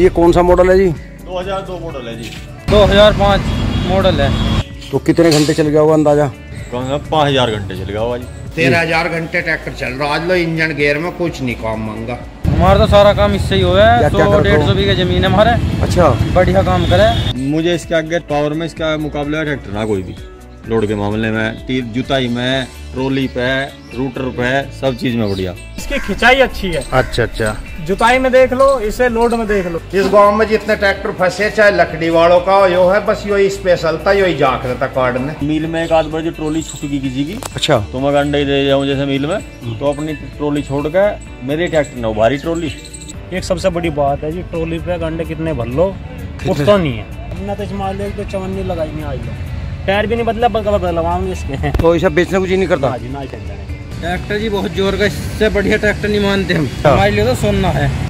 ये कौन सा मॉडल है जी? 2002 मॉडल है जी। 2005 मॉडल है। तो कितने घंटे चल गया होगा अंदाज़ा? कम से पाँच हज़ार घंटे चल गया होगा जी। तेरह हज़ार घंटे ट्रैक्टर चल रहा। आज लो इंजन गेयर में कुछ नहीं काम मांगा हमारा तो सारा काम इससे ही हुआ है। सौ डेढ़ सौ बीघे ज़मीन है हमारे। अच्छा। बढ़िया काम करे। मुझे इसके आगे पावर में इसका मुकाबला ट्रैक्टर ना कोई भी। लोड के मामले में टी- जुताई में ट्रोली पे रूटर पे सब चीज़ में बढ़िया। इसकी खिंचाई अच्छी है। अच्छा अच्छा। जुताई में देख लो इसे लोड में देख लो। इस गाँव में जितने ट्रैक्टर फंसे चाहे लकड़ी वालों का यो है बस यो स्पेशल था यो झाक देता कार्ड ने। मील में एक आध बार जो ट्रोली छूट गई किसी की अच्छा। तो मैं अंडे दे जाऊँ जैसे मिल में तो अपनी ट्रोली छोड़ के मेरे ट्रैक्टर ने भारी ट्रोली। एक सबसे बड़ी बात है जी ट्रोली पे गंडे कितने भर लो उठता नहीं है। हमने तो इसमें ले तो चवन्नी लगाई नहीं तक टायर भी नहीं बदला बदला बदलवाऊँगे इसके। तो ऐसा बेचने कुछ ही नहीं करता? ना जी ना चल जाने। ट्रैक्टर जी बहुत ज़ोर का इससे बढ़िया ट्रैक्टर नहीं मानते हम हाँ। हमारे लिए तो सोना है